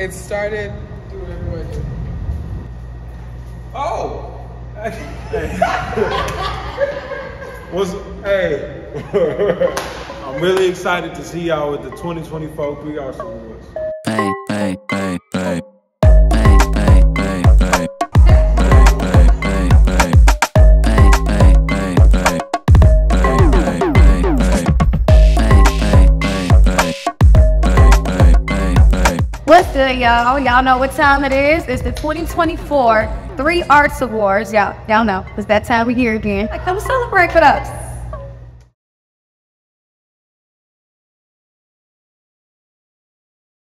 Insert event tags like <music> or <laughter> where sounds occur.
It started. Do whatever you Oh. What's hey? <laughs> <laughs> I'm really excited to see y'all with the 2024 Three Arts Awards. Hey, hey, hey, good, y'all? Y'all know what time it is. It's the 2024 Three Arts Awards. Y'all, y'all know. It's that time of year again. Like, come celebrate with us.